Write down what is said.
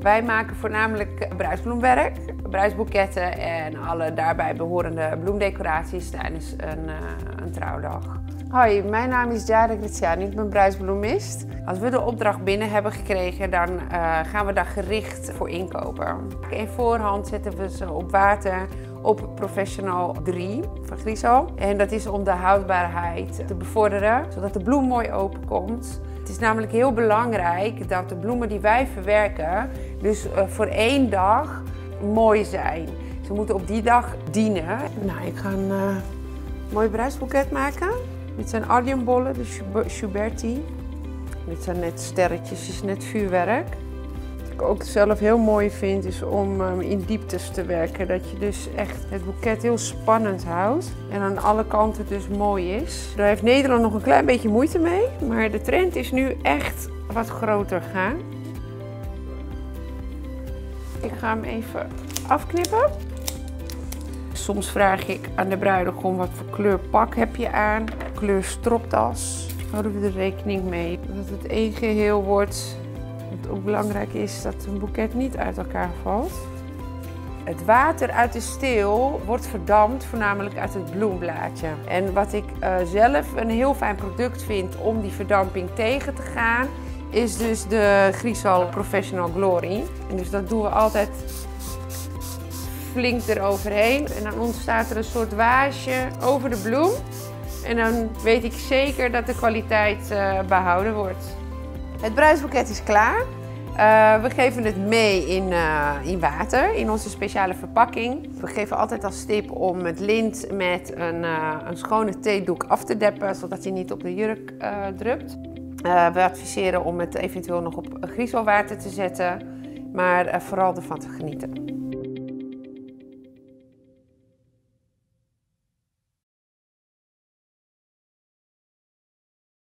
Wij maken voornamelijk bruisbloemwerk, bruisboeketten en alle daarbij behorende bloemdecoraties tijdens een, uh, een trouwdag. Hoi, mijn naam is Jara Graziani, ik ben bruisbloemist. Als we de opdracht binnen hebben gekregen, dan uh, gaan we daar gericht voor inkopen. In voorhand zetten we ze op water op Professional 3 van Griso. En dat is om de houdbaarheid te bevorderen, zodat de bloem mooi openkomt. Is namelijk heel belangrijk dat de bloemen die wij verwerken, dus uh, voor één dag mooi zijn. Ze moeten op die dag dienen. Nou, ik ga een uh, mooi bruisboeket maken. Dit zijn ardiumbollen, de Schuberti. Dit zijn net sterretjes, is net vuurwerk. Ik ook zelf heel mooi vind, is om um, in dieptes te werken. Dat je dus echt het boeket heel spannend houdt. En aan alle kanten dus mooi is. Daar heeft Nederland nog een klein beetje moeite mee. Maar de trend is nu echt wat groter gaan. Ik ga hem even afknippen. Soms vraag ik aan de bruidegom wat voor kleur pak heb je aan. Kleur stropdas. Houden we er rekening mee dat het één geheel wordt. Wat ook belangrijk is dat een boeket niet uit elkaar valt. Het water uit de steel wordt verdampt, voornamelijk uit het bloemblaadje. En wat ik uh, zelf een heel fijn product vind om die verdamping tegen te gaan, is dus de Grisal Professional Glory. En dus dat doen we altijd flink eroverheen. En dan ontstaat er een soort waasje over de bloem. En dan weet ik zeker dat de kwaliteit uh, behouden wordt. Het bruisboeket is klaar. Uh, we geven het mee in, uh, in water, in onze speciale verpakking. We geven altijd als tip om het lint met een, een schone theedoek af te deppen, zodat hij niet op de jurk drupt. we adviseren om het eventueel nog op griezelwater te zetten, maar vooral ervan te genieten.